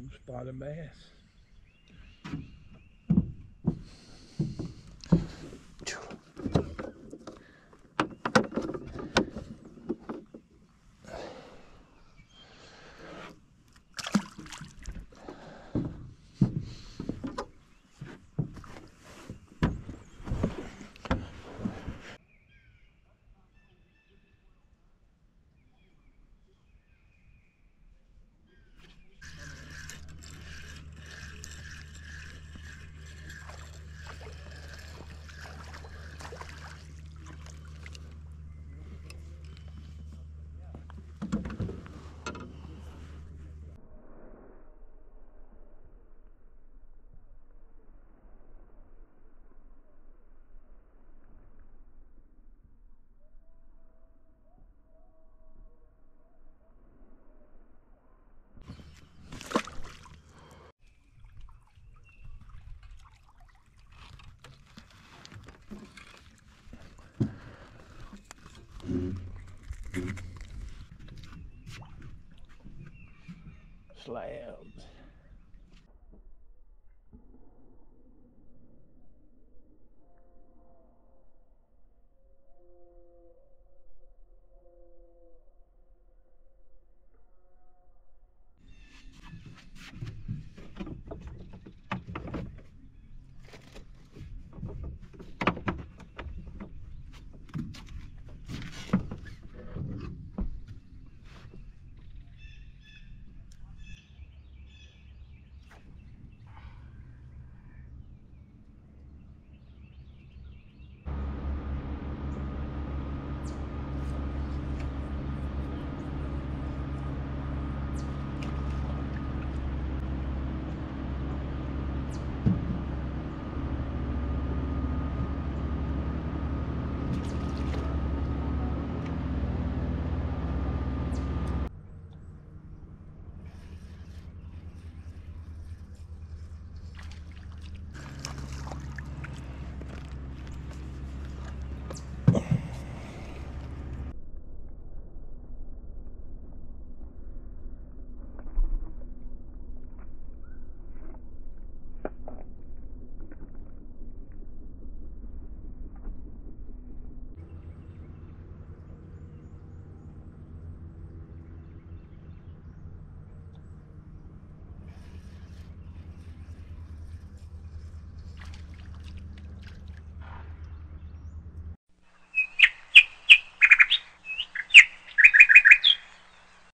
blue spotted bass. slabs.